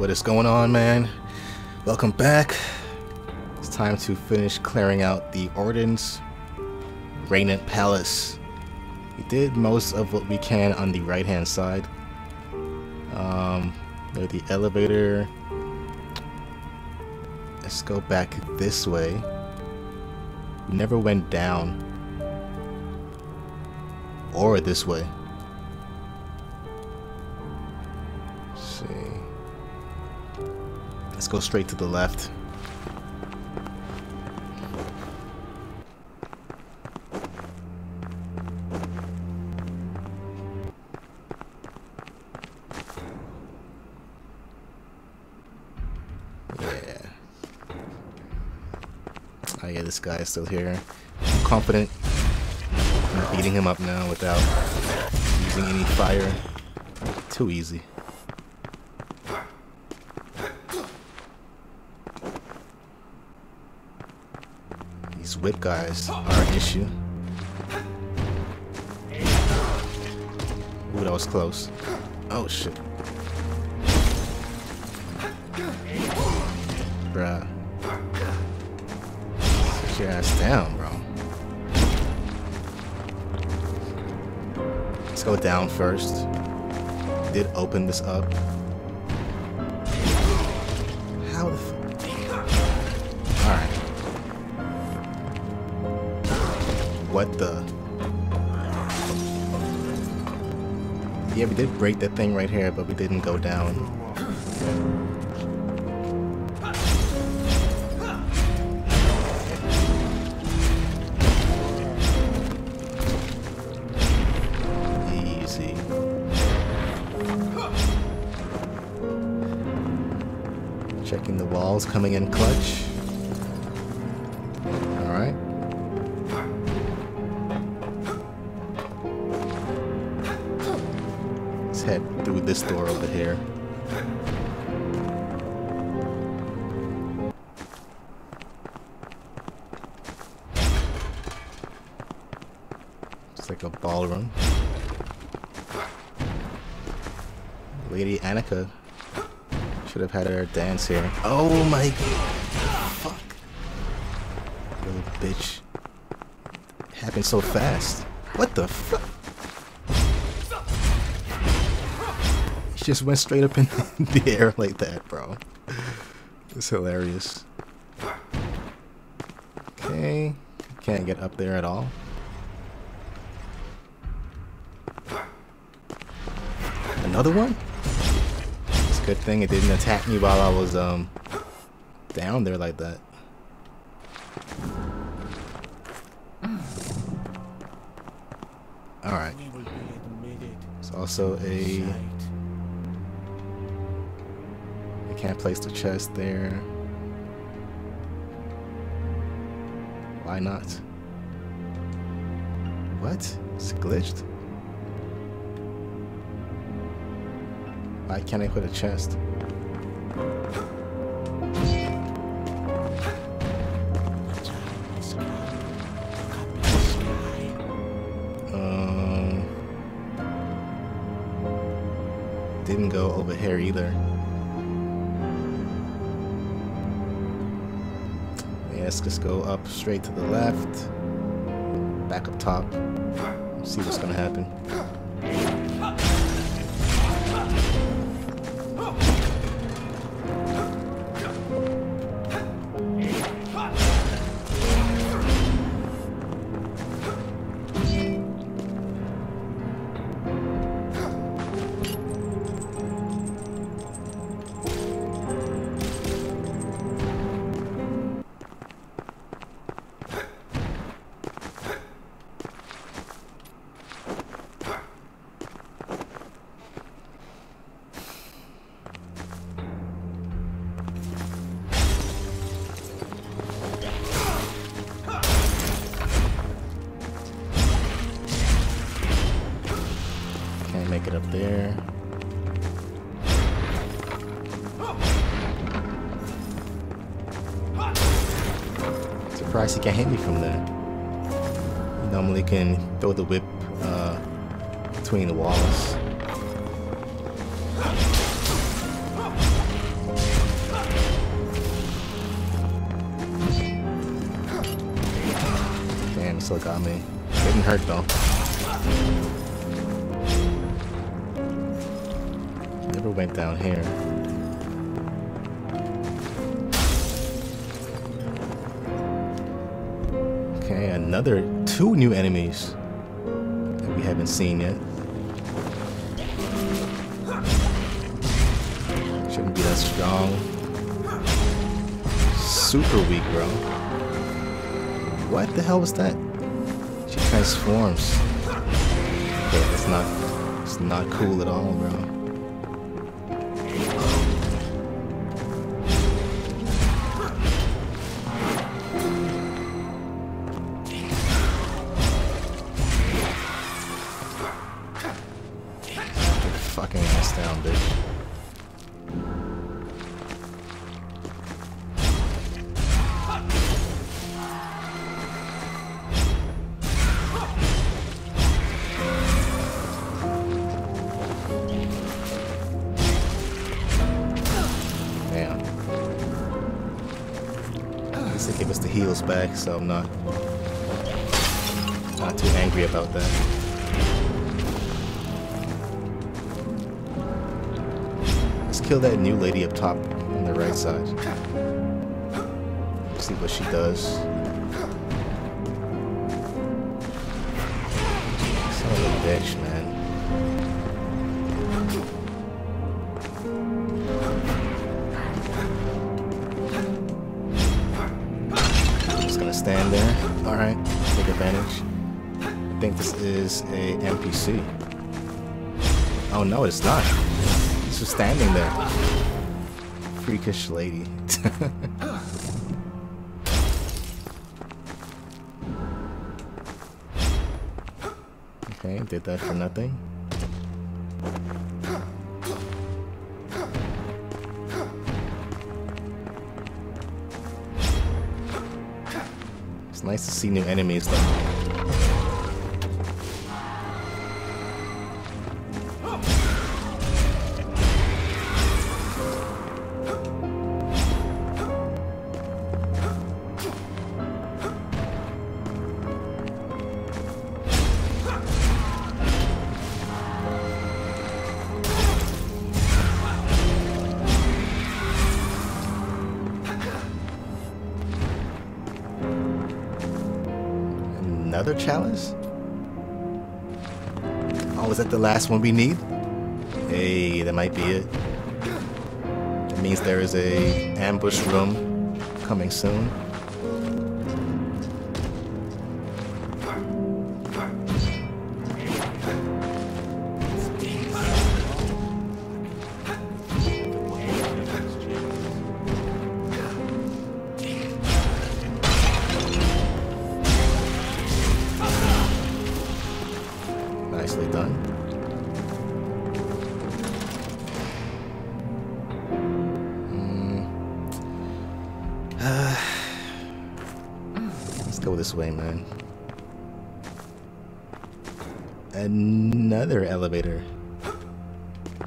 What is going on, man? Welcome back. It's time to finish clearing out the Orden's Raynant Palace. We did most of what we can on the right hand side. Um, the elevator. Let's go back this way. Never went down. Or this way. Go straight to the left. Yeah. Oh yeah, this guy is still here. I'm confident I'm beating him up now without using any fire. Too easy. These whip guys are an issue. Ooh, that was close. Oh shit. Bruh. Sit your ass down, bro. Let's go down first. Did open this up. What the? Yeah, we did break that thing right here, but we didn't go down. Easy. Checking the walls, coming in clutch. Head through this door over here. It's like a ballroom. Lady Annika should have had her dance here. Oh my god. Fuck. Little bitch. It happened so fast. What the fuck? Just went straight up in the air like that, bro. It's hilarious. Okay. Can't get up there at all. Another one? It's a good thing it didn't attack me while I was um down there like that. Alright. It's also a can't place the chest there. Why not? What? It's glitched? Why can't I put a chest? Um, didn't go over here either. Let's just go up straight to the left, back up top, see what's gonna happen. surprised he can hit me from there. He normally can throw the whip uh, between the walls. Damn, still got me. Didn't hurt though. Never went down here. Another two new enemies that we haven't seen yet. Shouldn't be that strong. Super weak, bro. What the hell was that? She transforms. Yeah, that's not it's not cool at all, bro. So I'm not not too angry about that. Let's kill that new lady up top on the right side. See what she does. Son of a bitch, man. I think this is a NPC. Oh no, it's not. He's just standing there. Freakish lady. okay, did that for nothing. Nice to see new enemies though. Another chalice? Oh, is that the last one we need? Hey, that might be it. It means there is a ambush room coming soon.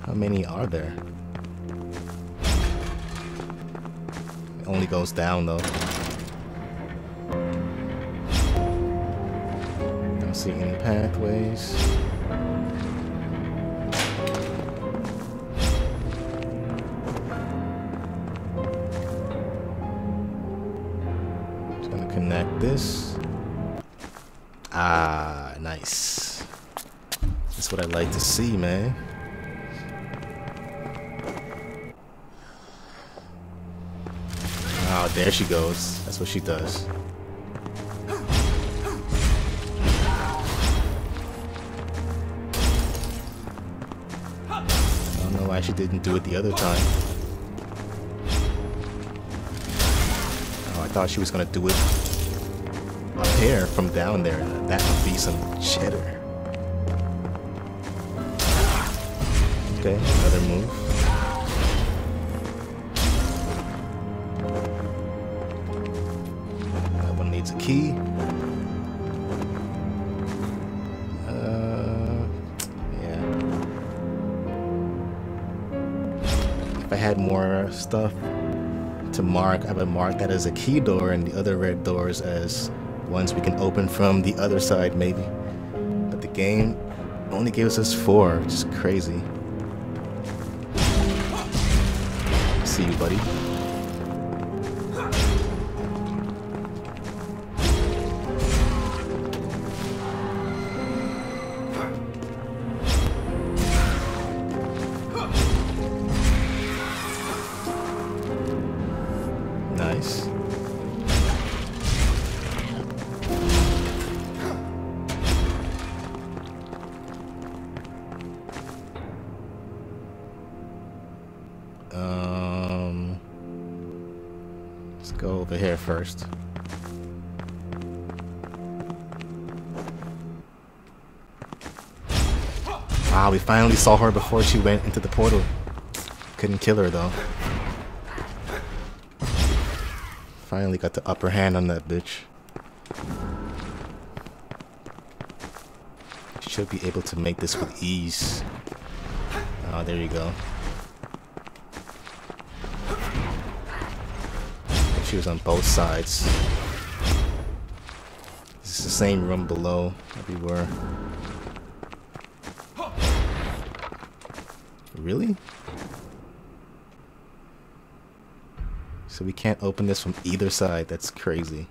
How many are there? It only goes down though. Don't see any pathways. Just gonna connect this. Ah, nice. That's what I like to see, man. There she goes. That's what she does. I don't know why she didn't do it the other time. Oh, I thought she was gonna do it up here from down there. That would be some cheddar. Okay, another move. Key. Uh, yeah. If I had more stuff to mark, I would mark that as a key door and the other red doors as ones we can open from the other side, maybe. But the game only gives us four, which is crazy. See you, buddy. Wow, we finally saw her before she went into the portal. Couldn't kill her though. Finally got the upper hand on that bitch. Should be able to make this with ease. Oh, there you go. She was on both sides. This is the same room below that we were. Really? So we can't open this from either side. That's crazy.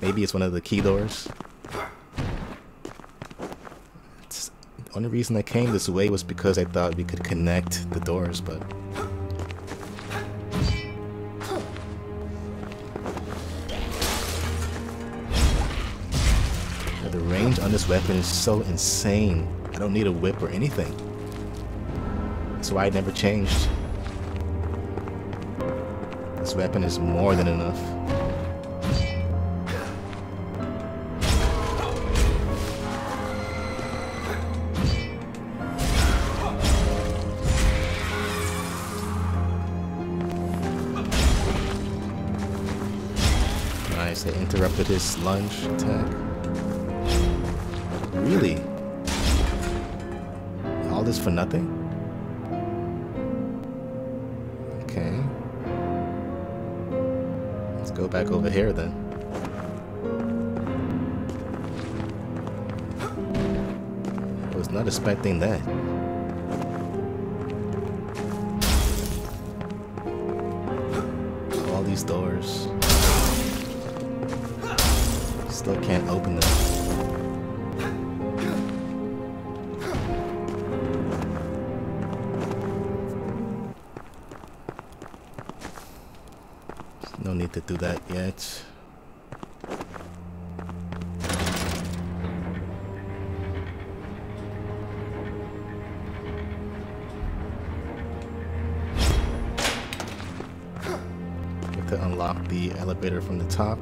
Maybe it's one of the key doors. It's, the only reason I came this way was because I thought we could connect the doors, but... The range on this weapon is so insane. I don't need a whip or anything. That's why I never changed. This weapon is more than enough. Nice, they interrupted his lunge attack. Really? All this for nothing? Back over here then. I was not expecting that. No need to do that yet. Have to unlock the elevator from the top.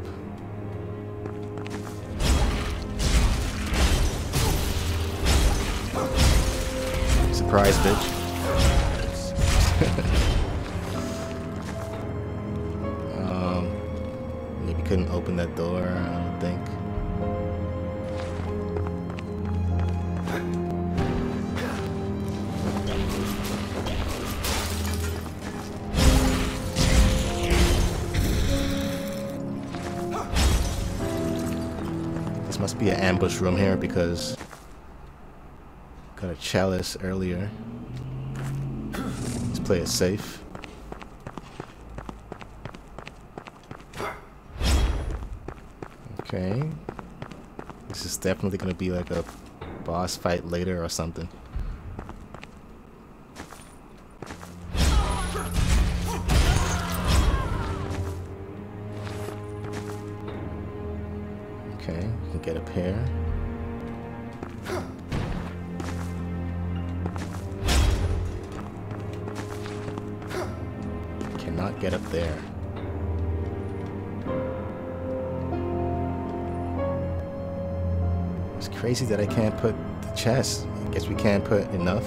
Surprise, bitch. Open that door, I don't think. This must be an ambush room here because got a chalice earlier. Let's play it safe. Okay. This is definitely gonna be like a boss fight later or something. Okay, we can get up here. Crazy that I can't put the chest. I guess we can't put enough.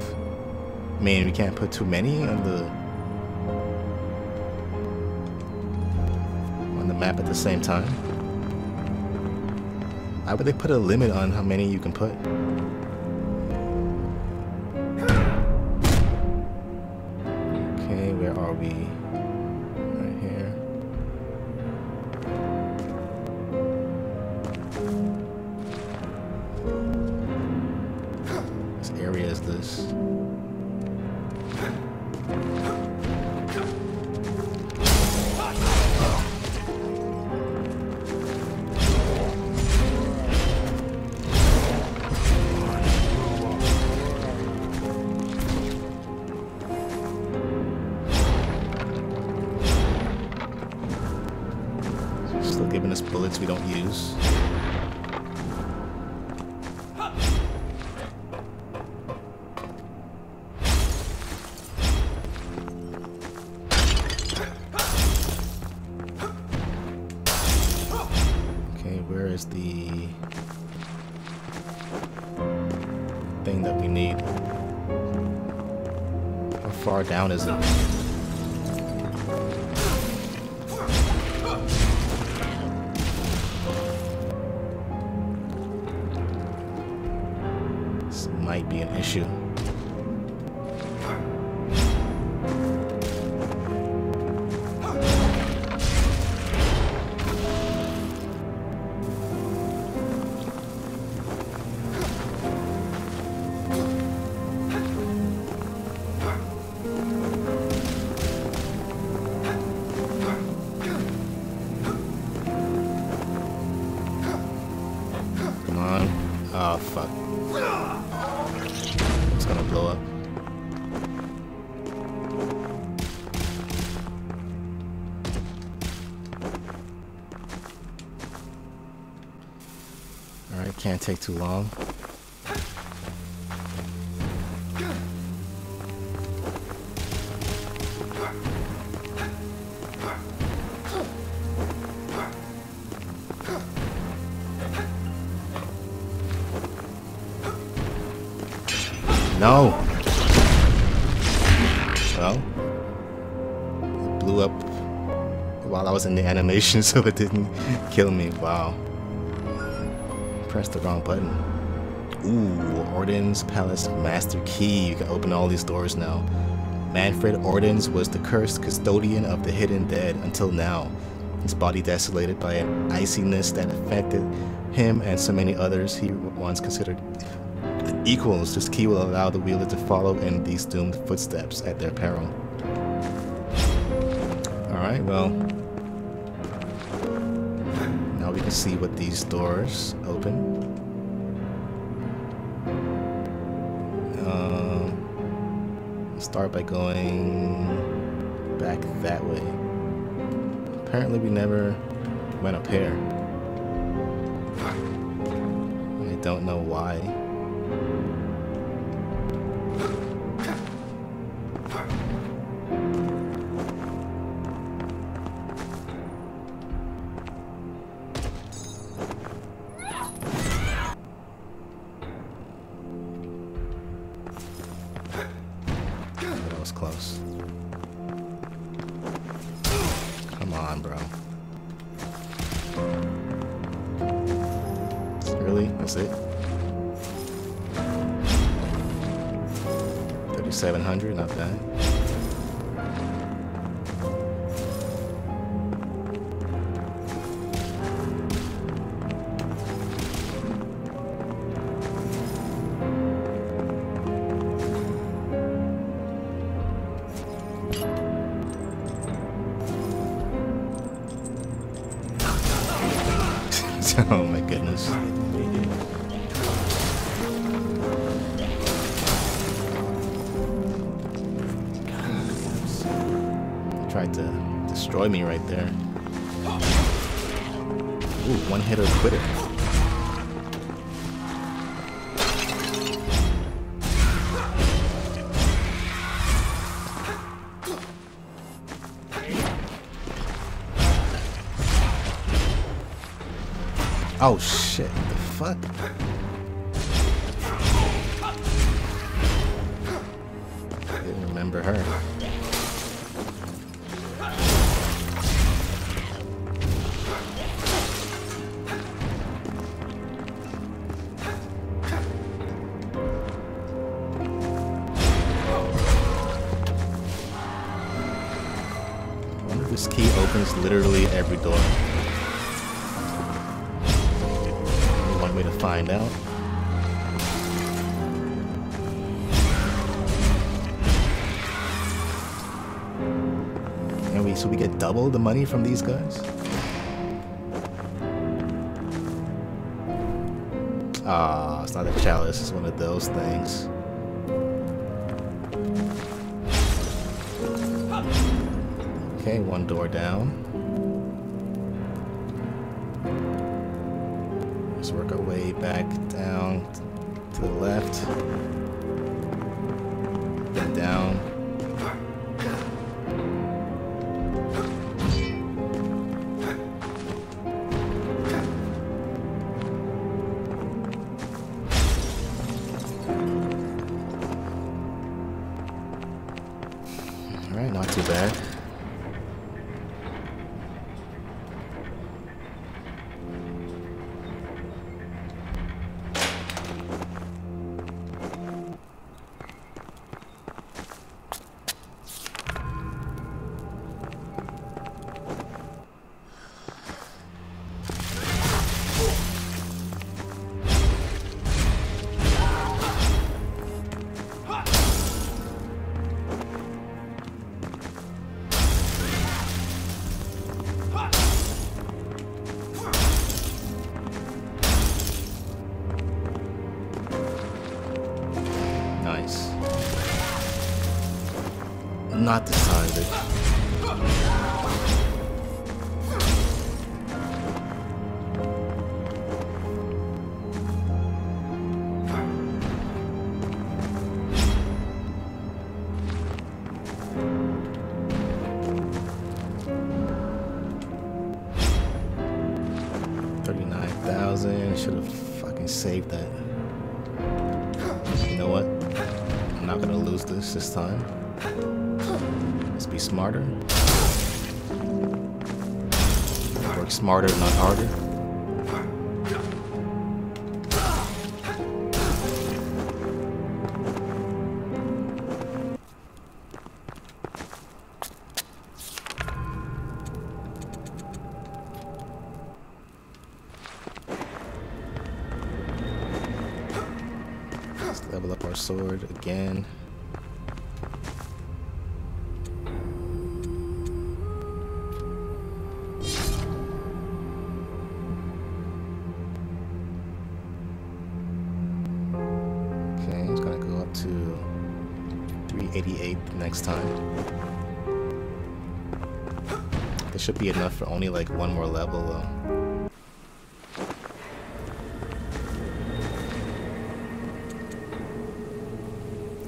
I mean, we can't put too many on the on the map at the same time. Why would they put a limit on how many you can put? Down is it? Can't take too long. No. Well, it blew up while I was in the animation, so it didn't kill me. Wow. Pressed the wrong button. Ooh, Orden's Palace Master Key. You can open all these doors now. Manfred Ordens was the cursed custodian of the hidden dead until now. His body desolated by an iciness that affected him and so many others he once considered equals. This key will allow the wielder to follow in these doomed footsteps at their peril. Alright, well. See what these doors open. Um, start by going back that way. Apparently we never went up here. I don't know why. On, bro. Really? That's it? 3700, not bad. Oh shit, the fuck? I didn't remember her. Wonder this key opens literally every door. find out. And we so we get double the money from these guys? Ah, it's not a chalice, it's one of those things. Okay, one door down. Then down. Not bitch. Thirty-nine thousand. Should have fucking saved that. You know what? I'm not gonna lose this this time. Be smarter. Work smarter, not harder. Gonna to 388 next time. This should be enough for only like one more level though.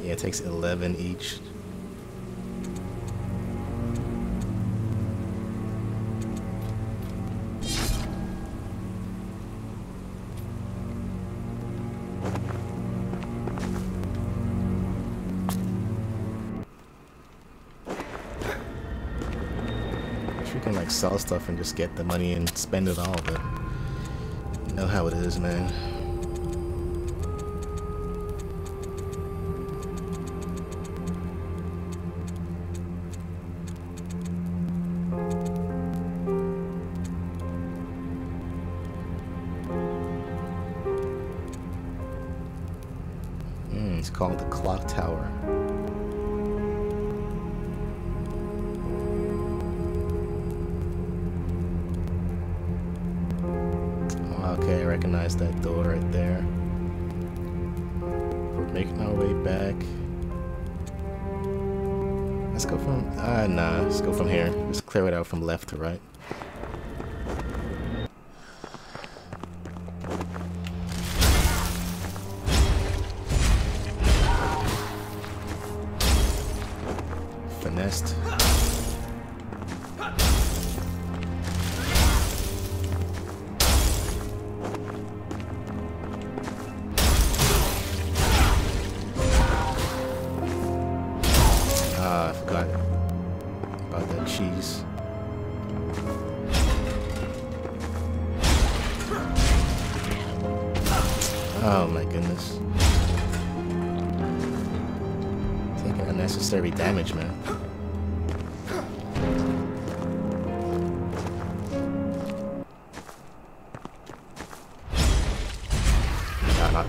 Yeah, it takes 11 each. Sell stuff and just get the money and spend it all, but you know how it is, man. Recognize that door right there. We're making our way back. Let's go from ah nah, let's go from here. Let's clear it out from left to right.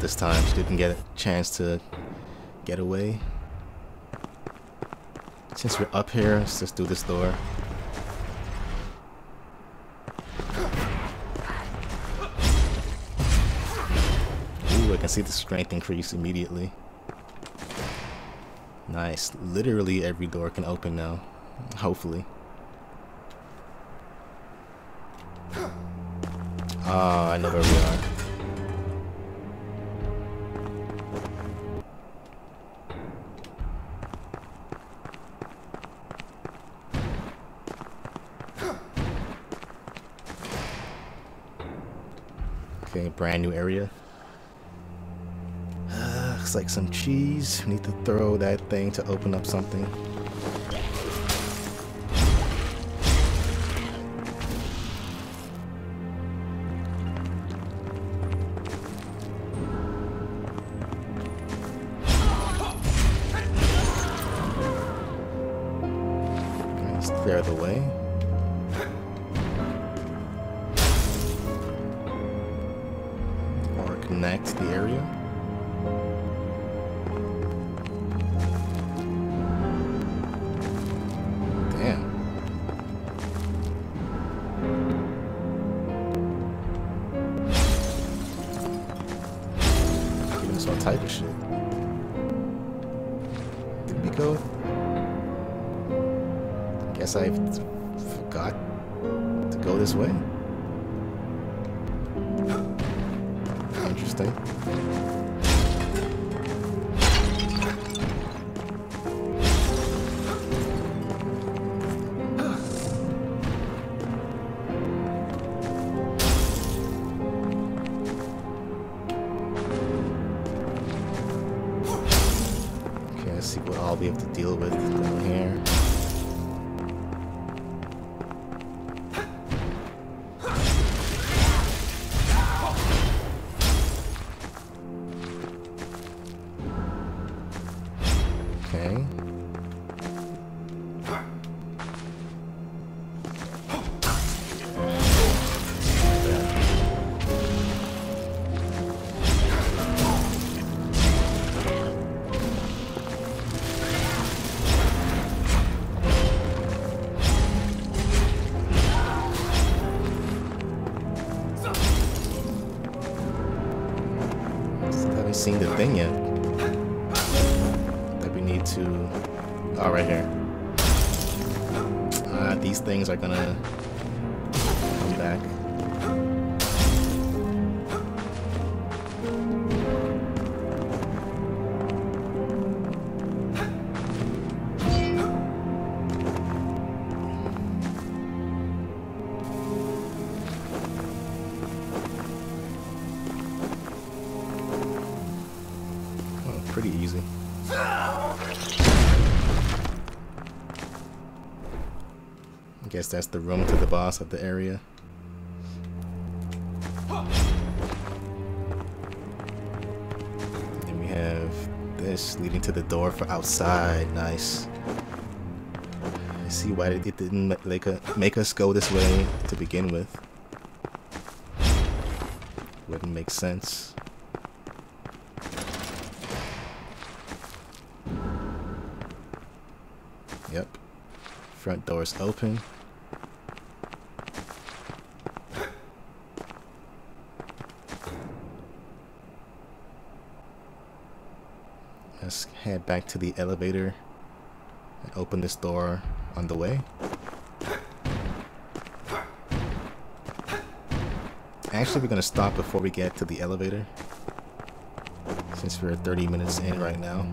this time. She didn't get a chance to get away. Since we're up here, let's just do this door. Ooh, I can see the strength increase immediately. Nice. Literally every door can open now. Hopefully. Ah, I know where we are. New area. Uh, looks like some cheese. We need to throw that thing to open up something. Let's clear the way. Seen the thing yet. That we need to. Oh, right here. Uh, these things are gonna pretty easy. I guess that's the room to the boss of the area. Then we have this leading to the door for outside. Nice. I see why it didn't make, us go this way to begin with. Wouldn't make sense. Front door's open. Let's head back to the elevator and open this door on the way. Actually, we're gonna stop before we get to the elevator. Since we're 30 minutes in right now.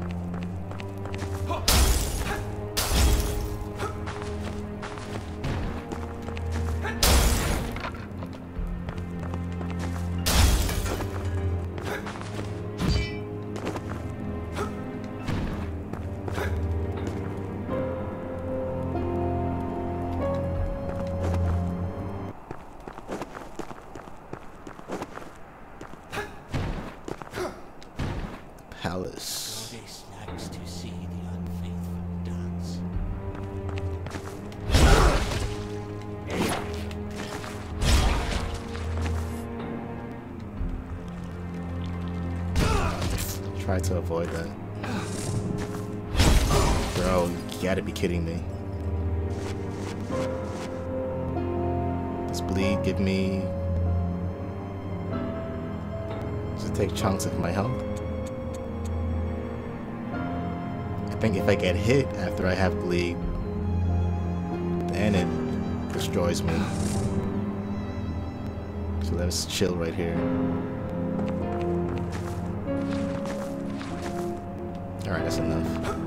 To avoid that. Bro, you gotta be kidding me. This bleed give me. Is to take chunks of my health. I think if I get hit after I have bleed, then it destroys me. So let's chill right here. Alright, that's enough.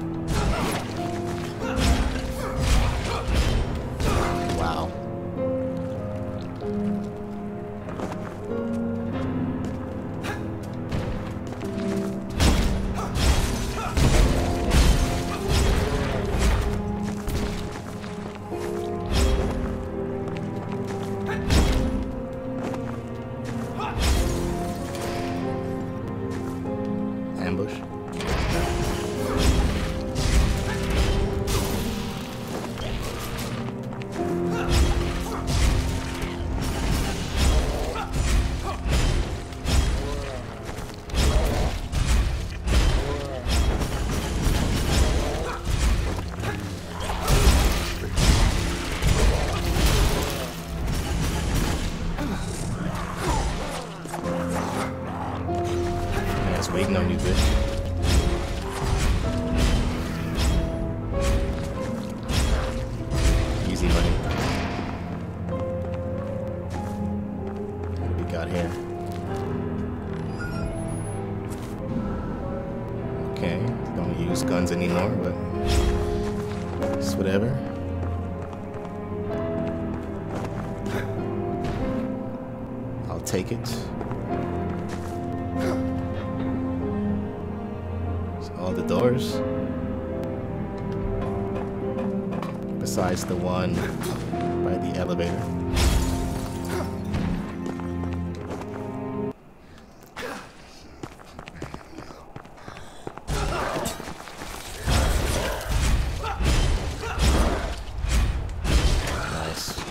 Waiting on you, bitch. Besides the one by the elevator. Nice.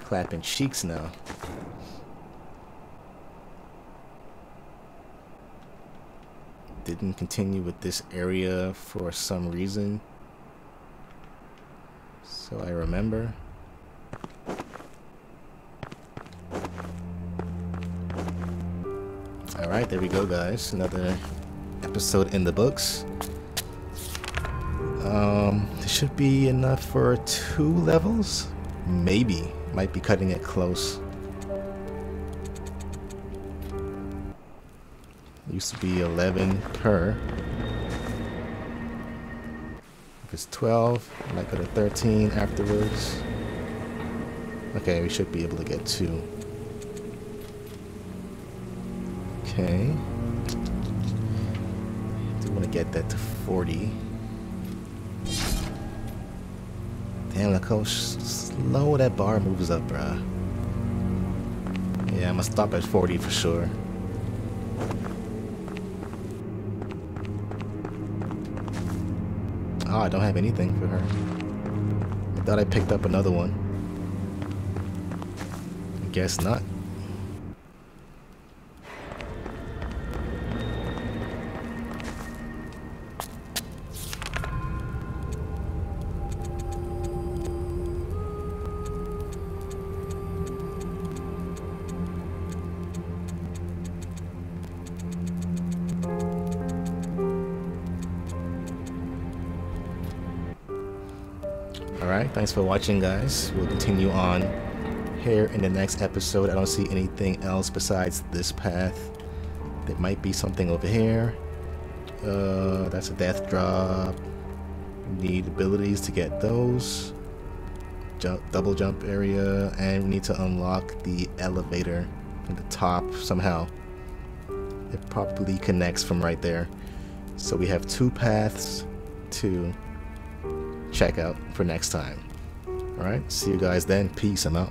Clapping cheeks now. Didn't continue with this area for some reason. So I remember. Alright, there we go guys. Another episode in the books. Um, this should be enough for two levels? Maybe. Might be cutting it close. Used to be 11 per. If it's 12, I might go to 13 afterwards. Okay, we should be able to get two. Okay. Do want to get that to 40. Damn, look how slow that bar moves up, bruh. Yeah, I'm gonna stop at 40 for sure. I don't have anything for her. I thought I picked up another one. I guess not. Thanks for watching, guys. We'll continue on here in the next episode. I don't see anything else besides this path. There might be something over here. Uh, that's a death drop. Need abilities to get those. Jump, double jump area, and we need to unlock the elevator in the top somehow. It probably connects from right there. So we have two paths to check out for next time. Alright, see you guys then. Peace. I'm out.